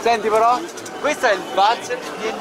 Senti però, questo è il budget di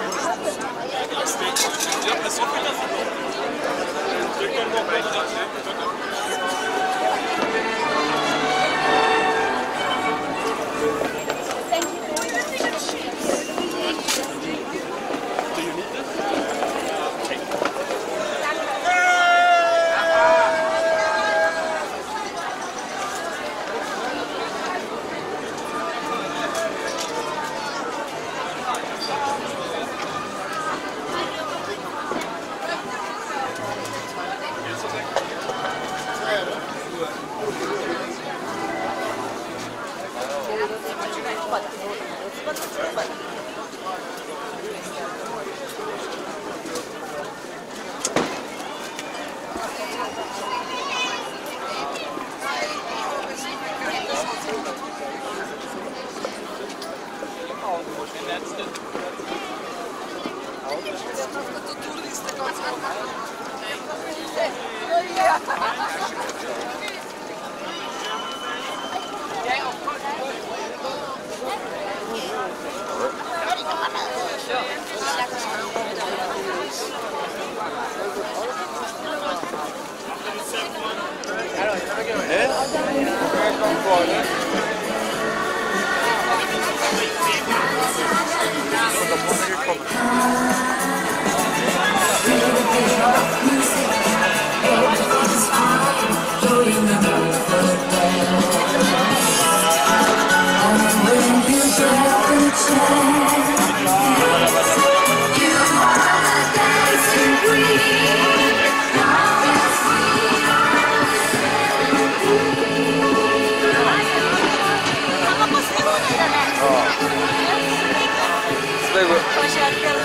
And that's the... That's the... Gracias.